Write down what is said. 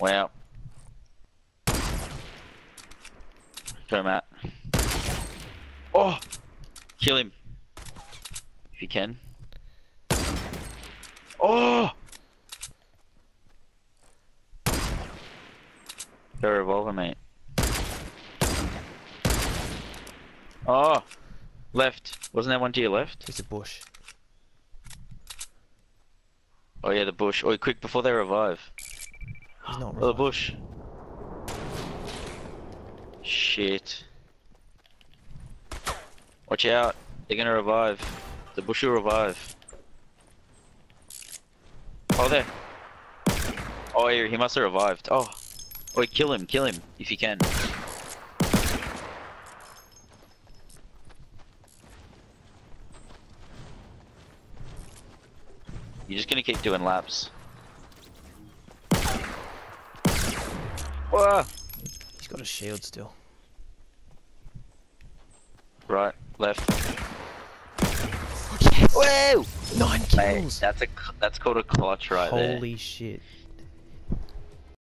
Wow. Go, Matt. Oh! Kill him. If you can. Oh! Go revolver, mate. Oh! Left. Wasn't there one to your left? It's a bush. Oh yeah, the bush. Oh, quick, before they revive. He's not Oh, the bush. Shit. Watch out. They're gonna revive. The bush will revive. Oh, there. Oh, he, he must have revived. Oh. oh. Wait, kill him, kill him, if you can. You're just gonna keep doing laps. Whoa! He's got a shield still. Right, left. Yes! Whoa! Nine Mate, kills! that's a that's called a clutch right there. Holy shit.